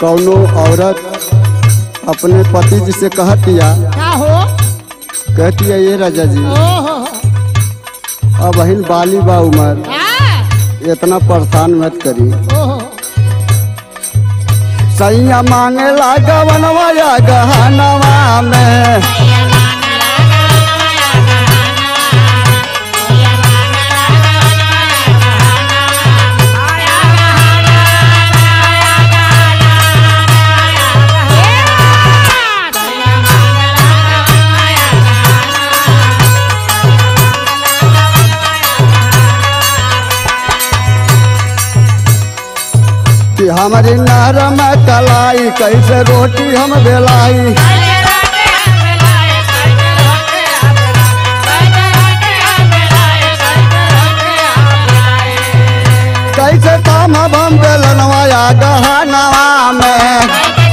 कौनो औरत अपने पति जी से कहतिया क्या हो? कहतिया ये राजा जी अब अहिन बाली बा उमर हाँ। इतना परेशान मत करी। सैया मांगे लागा बनवाया गहनवा हमारी नरम कलाई कैसे रोटी हम बेलाई। कैसे काम अब बेलनवा गहनवा में।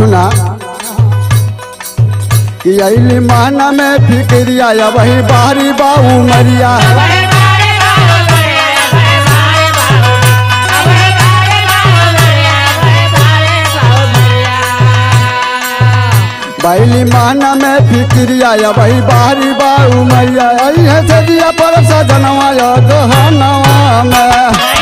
सुना कि अली माना में फिक्रिया, या वही बारी बाऊ मरिया। बैली माना में फिक्रिया, या वही बारी बाऊ मरिया। आई है सदिया पर सजनवा या गहनवा में।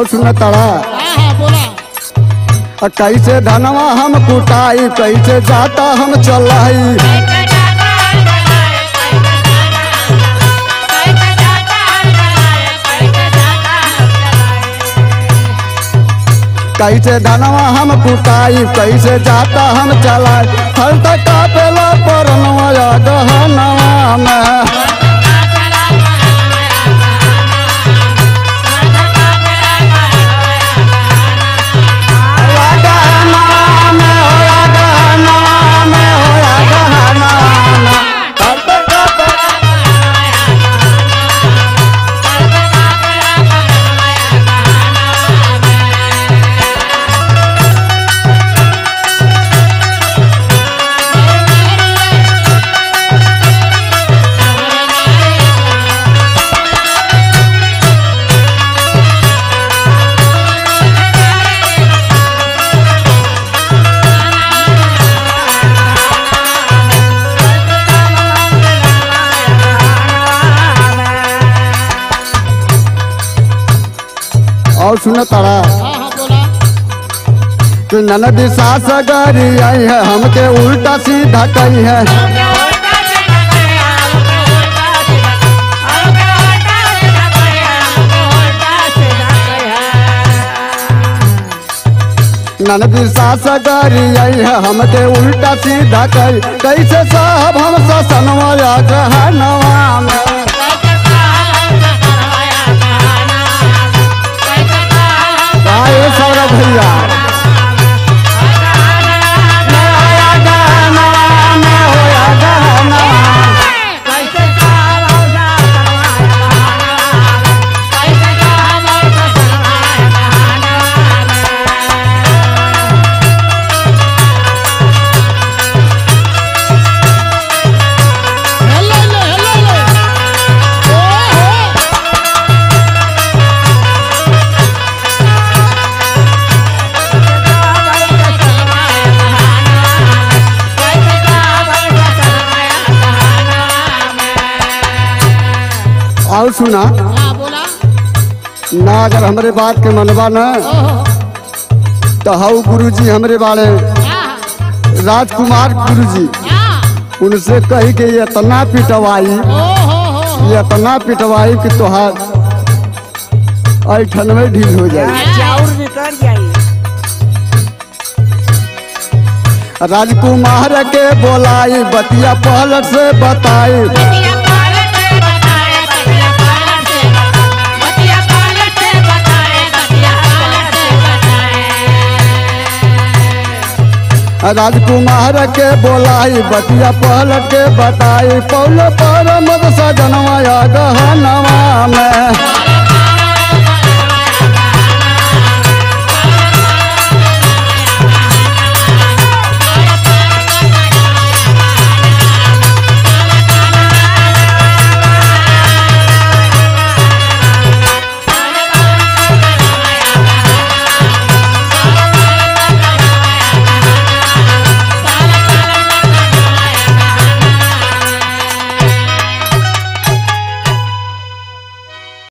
और सुन तड़ा बोला कैसे धनवा हम कुटाई, कैसे जाता हम चलाई। कैसे धनवा हम कुटाई, कैसे जाता हम चलाई। हर तक पेला परनवा गहनवा में। और सुन तारा। कि ननद सास गरी आई है, हमके उल्टा सीधा कही है। ननद सास गरी आई है, हमके उल्टा सीधा कही। कैसे साहब हम ससनवा गहनवा में? सुना। हाँ बोला। ना अगर हमरे बात के मनवा न तो हऊ गुरु जी हमरे बाड़े हाँ। राजकुमार गुरु जी हाँ। उनसे कही के इतना पिटवाई। हो ये इतना पिटवाई कि तोहार ऐठन में ढील हो जाए। चाउर निकल जाई राजकुमार के बोलाई बतिया पहलट से बताई। राजकुमार के बोलाई बतिया पहल के बताई पौल पर मद सजनवा गहनवा में।